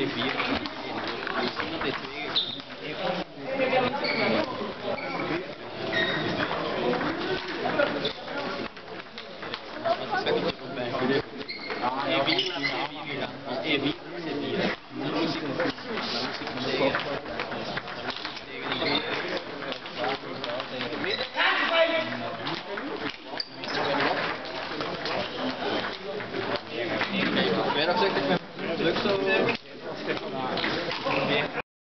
Evita, evita, evita. I'll take the